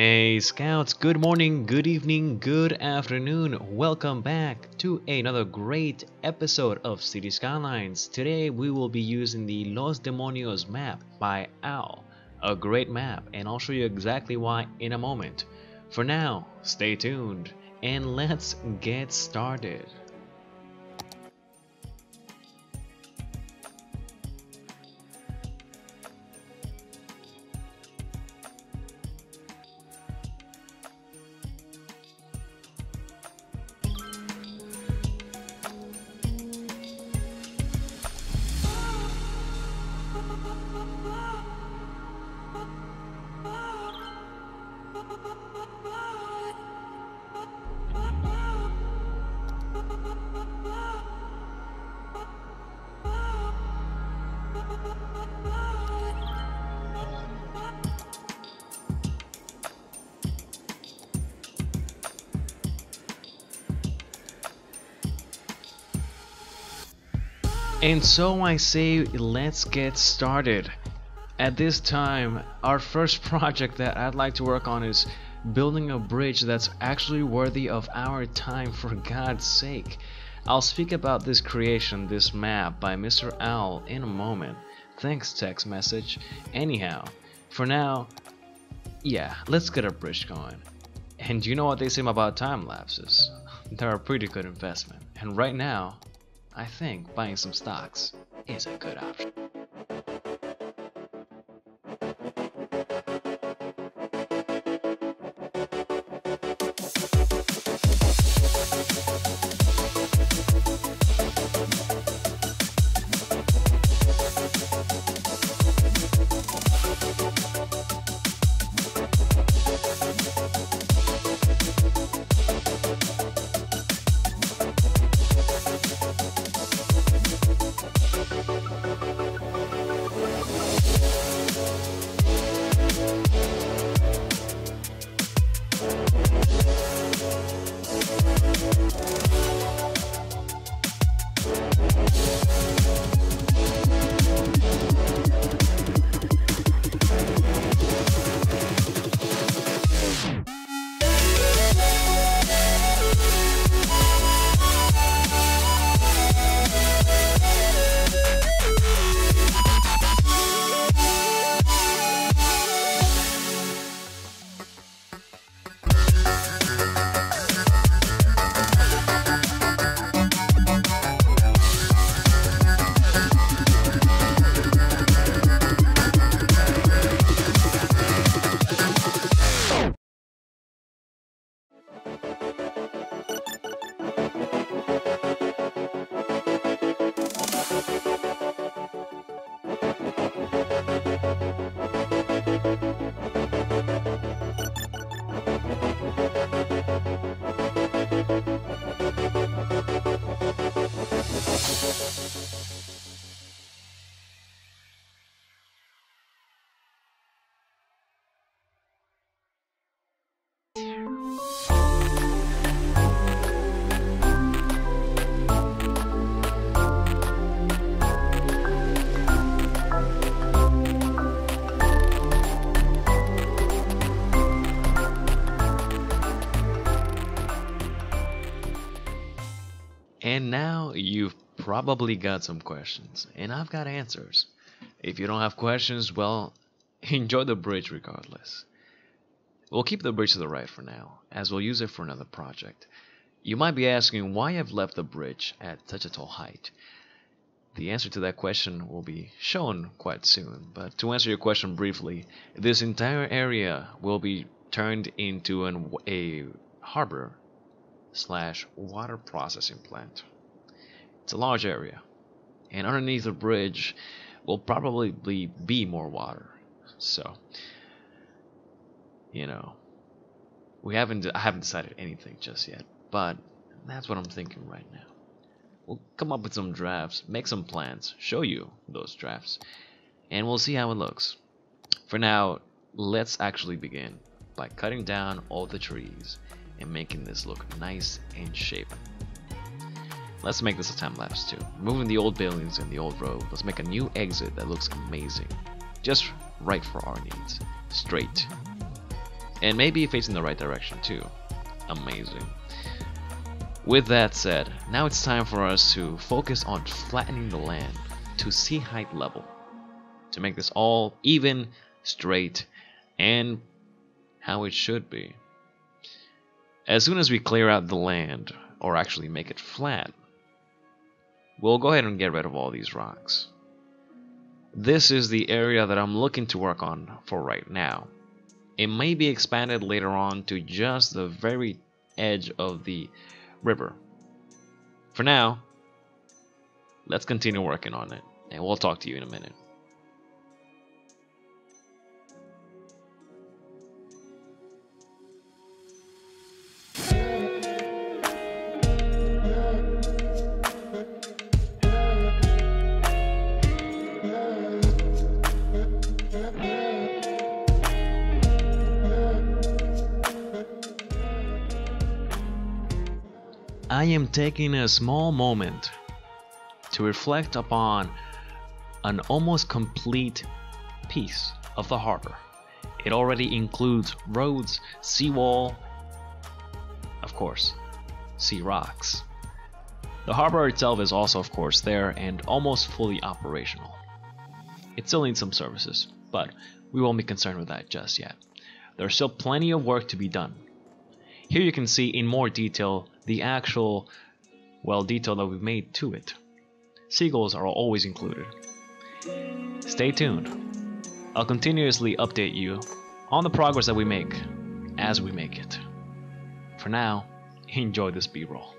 Hey scouts, good morning, good evening, good afternoon. Welcome back to another great episode of Cities Skylines. Today we will be using the Los Demonios map by Owl. A great map and I'll show you exactly why in a moment. For now, stay tuned and let's get started. And so I say, let's get started. At this time, our first project that I'd like to work on is building a bridge that's actually worthy of our time for God's sake. I'll speak about this creation, this map by Mr. Owl in a moment. Thanks text message. Anyhow, for now, yeah, let's get a bridge going. And you know what they say about time lapses? They're a pretty good investment. And right now, I think buying some stocks is a good option. And now you've probably got some questions, and I've got answers. If you don't have questions, well, enjoy the bridge regardless. We'll keep the bridge to the right for now, as we'll use it for another project. You might be asking why I've left the bridge at such a tall height. The answer to that question will be shown quite soon, but to answer your question briefly, this entire area will be turned into an, a harbor slash water processing plant. It's a large area, and underneath the bridge will probably be more water. So, you know, we haven't I haven't decided anything just yet, but that's what I'm thinking right now. We'll come up with some drafts, make some plans, show you those drafts, and we'll see how it looks. For now, let's actually begin by cutting down all the trees and making this look nice and shapen. Let's make this a time lapse too. Moving the old buildings and the old road, let's make a new exit that looks amazing. Just right for our needs. Straight. And maybe facing the right direction too. Amazing. With that said, now it's time for us to focus on flattening the land to sea height level to make this all even, straight, and how it should be. As soon as we clear out the land, or actually make it flat, we'll go ahead and get rid of all these rocks. This is the area that I'm looking to work on for right now. It may be expanded later on to just the very edge of the river. For now, let's continue working on it, and we'll talk to you in a minute. Am taking a small moment to reflect upon an almost complete piece of the harbor. It already includes roads, seawall, of course, sea rocks. The harbor itself is also, of course, there and almost fully operational. It still needs some services, but we won't be concerned with that just yet. There's still plenty of work to be done. Here you can see in more detail the actual, well, detail that we've made to it. Seagulls are always included. Stay tuned. I'll continuously update you on the progress that we make as we make it. For now, enjoy this b-roll.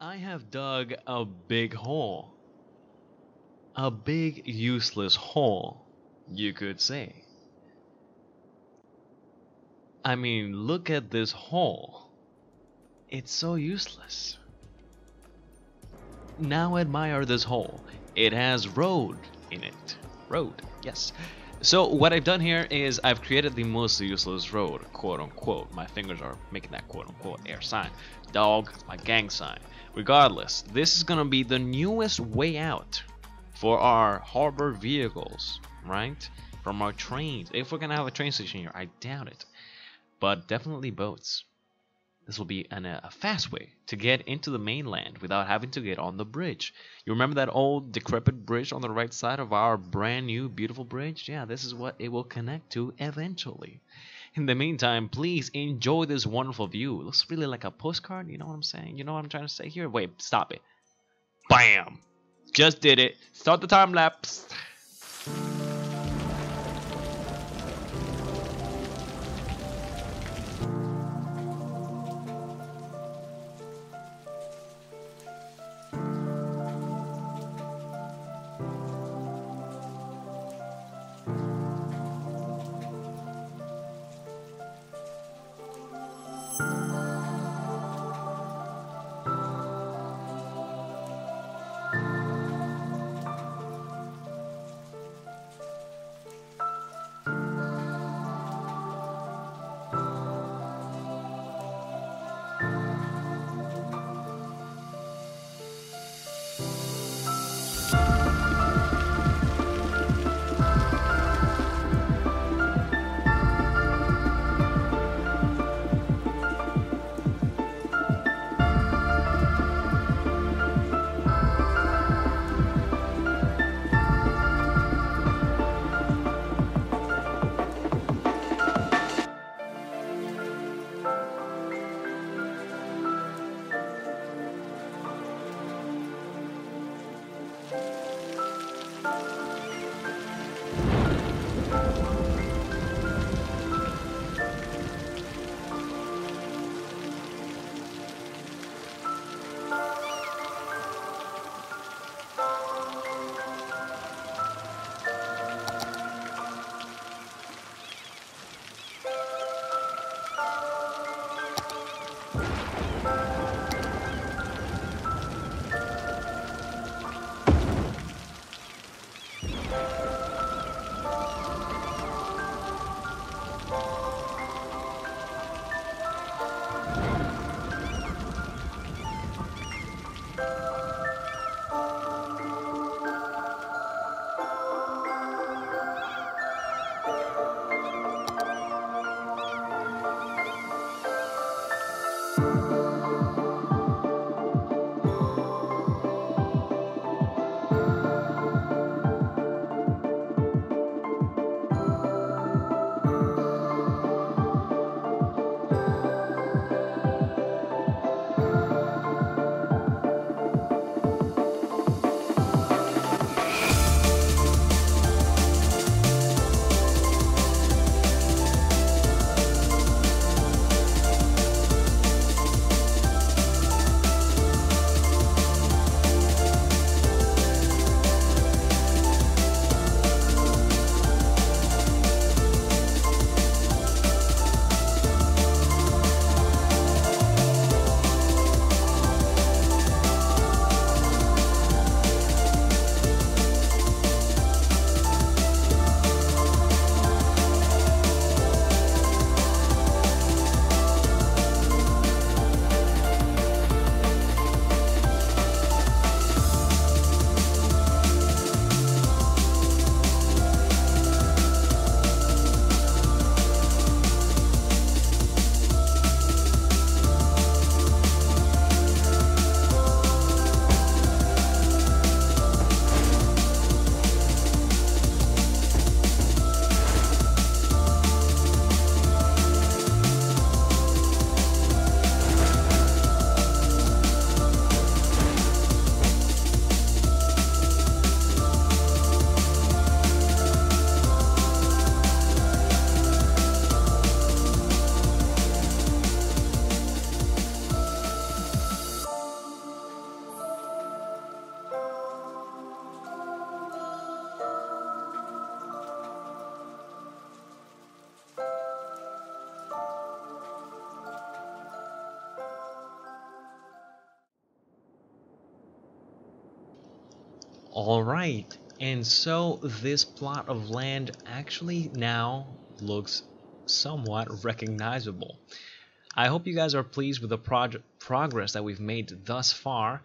I have dug a big hole. A big useless hole, you could say. I mean, look at this hole. It's so useless. Now admire this hole. It has road in it. Road, yes. So what I've done here is I've created the most useless road, quote unquote. My fingers are making that quote unquote air sign. Dog, my gang sign. Regardless, this is gonna be the newest way out for our harbor vehicles, right? From our trains. If we're gonna have a train station here, I doubt it. But definitely boats. This will be an, uh, a fast way to get into the mainland without having to get on the bridge. You remember that old decrepit bridge on the right side of our brand new beautiful bridge? Yeah, this is what it will connect to eventually. In the meantime, please enjoy this wonderful view. It looks really like a postcard, you know what I'm saying? You know what I'm trying to say here? Wait, stop it. Bam! Just did it. Start the time lapse. All right, And so this plot of land actually now looks somewhat recognizable. I hope you guys are pleased with the prog progress that we've made thus far.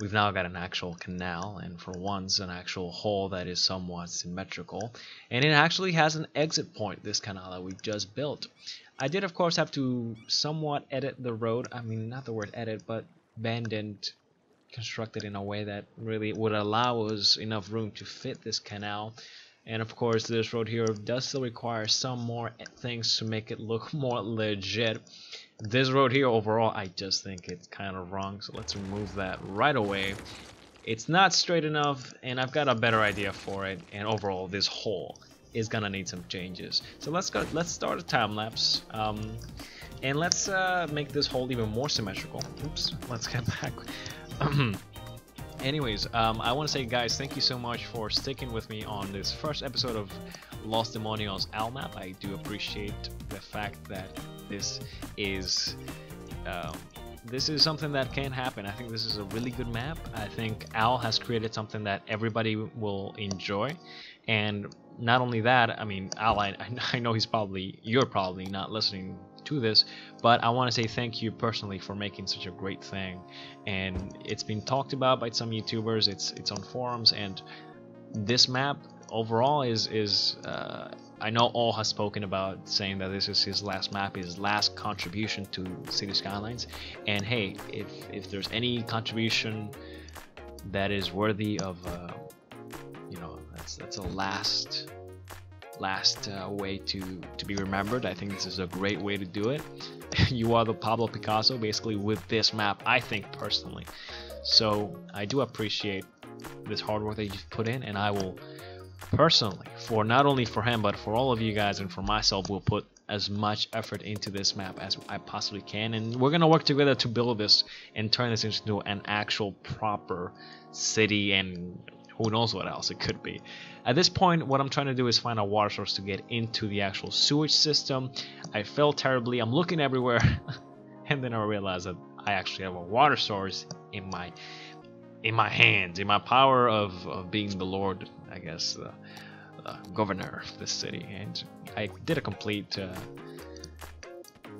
We've now got an actual canal, and for once, an actual hole that is somewhat symmetrical. And it actually has an exit point, this canal that we've just built. I did, of course, have to somewhat edit the road. I mean, not the word edit, but bend and construct it in a way that really would allow us enough room to fit this canal. And of course, this road here does still require some more things to make it look more legit. This road here, overall, I just think it's kind of wrong. So let's remove that right away. It's not straight enough, and I've got a better idea for it. And overall, this hole is gonna need some changes. So let's go. Let's start a time lapse, um, and let's uh, make this hole even more symmetrical. Oops. Let's get back. Anyways, um, I want to say, guys, thank you so much for sticking with me on this first episode of Los Demonios Map. I do appreciate the fact that this is. Um, this is something that can happen. I think this is a really good map. I think Owl has created something that everybody will enjoy, and not only that, I mean, Owl, I, I know he's probably, you're probably not listening to this, but I want to say thank you personally for making such a great thing. And it's been talked about by some YouTubers, it's it's on forums, and this map overall is is uh, I know Owl has spoken about saying that this is his last map, his last contribution to Cities Skylines. And hey, if if there's any contribution that is worthy of uh, you know, that's that's a last last uh, way to to be remembered. I think this is a great way to do it. you are the Pablo Picasso basically with this map. I think personally. So I do appreciate this hard work that you've put in, and I will personally, for not only for him but for all of you guys and for myself, will put as much effort into this map as I possibly can and we're gonna work together to build this and turn this into an actual proper city and who knows what else it could be. At this point, what I'm trying to do is find a water source to get into the actual sewage system. I fell terribly. I'm looking everywhere, and then I realized that I actually have a water source in my in my hands, in my power of, of being the Lord, I guess, the governor of this city. And I did a complete uh,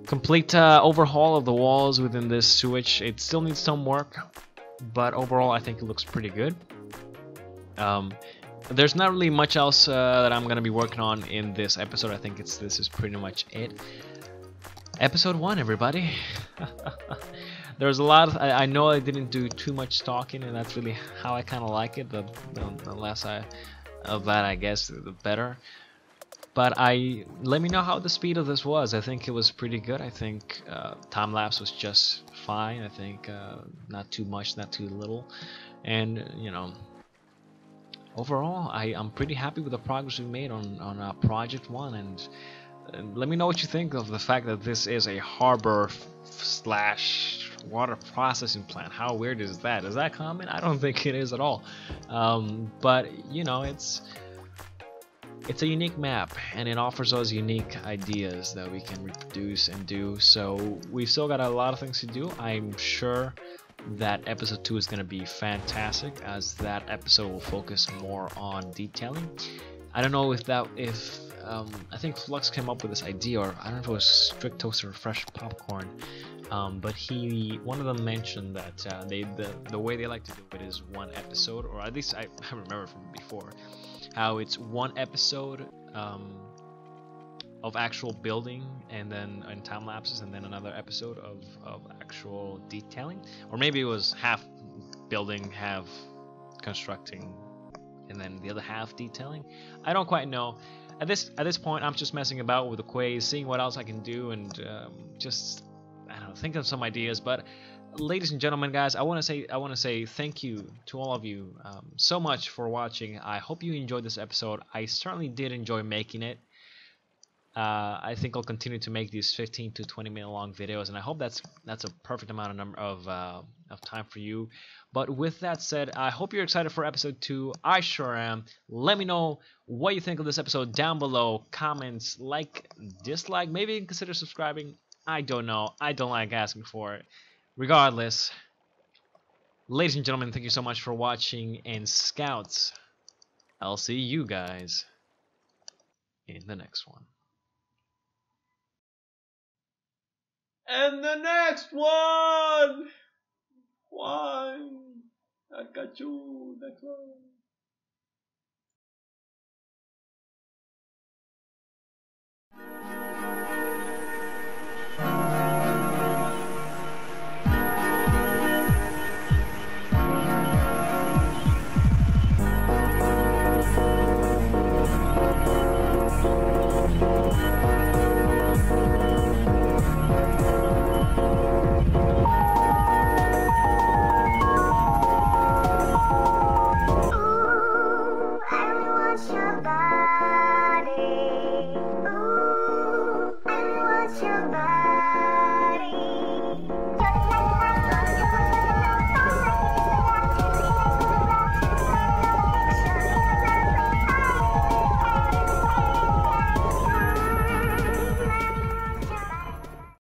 complete uh, overhaul of the walls within this sewage. It still needs some work, but overall I think it looks pretty good. Um, there's not really much else uh, that I'm gonna be working on in this episode. I think it's this is pretty much it. Episode one, everybody. There's a lot. Of, I, I, know I didn't do too much talking, and that's really how I kind of like it. The, the, less I of that, I guess, the better. But I let me know how the speed of this was. I think it was pretty good. I think uh, time lapse was just fine. I think uh, not too much, not too little, and you know overall, I, I'm pretty happy with the progress we made on, on uh, Project 1 and, and, let me know what you think of the fact that this is a harbor slash water processing plant. How weird is that? Is that common? I don't think it is at all. Um, but, you know, it's it's a unique map and it offers us unique ideas that we can reproduce and do so we've still got a lot of things to do I'm sure that episode 2 is going to be fantastic as that episode will focus more on detailing. I don't know if that if um, I think Flux came up with this idea or I don't know if it was Strict Toast or Fresh Popcorn um, but he one of them mentioned that uh, they the, the way they like to do it is one episode or at least I, I remember from before how it's one episode um, of actual building and then in time lapses and then another episode of, of actual detailing? Or maybe it was half building half constructing and then the other half detailing? I don't quite know. At this at this point i'm just messing about with the quays seeing what else i can do and um, just i don't know think of some ideas. But ladies and gentlemen guys i want to say i want to say thank you to all of you um, so much for watching. I hope you enjoyed this episode. I certainly did enjoy making it uh, I think I'll continue to make these 15 to 20 minute long videos, and I hope that's that's a perfect amount of number of uh, of time for you. But with that said, I hope you're excited for episode two. I sure am. Let me know what you think of this episode down below. Comments, like, dislike, maybe consider subscribing. I don't know. I don't like asking for it. Regardless, ladies and gentlemen, thank you so much for watching. And scouts, I'll see you guys in the next one. And the next one! Why? I got you next one.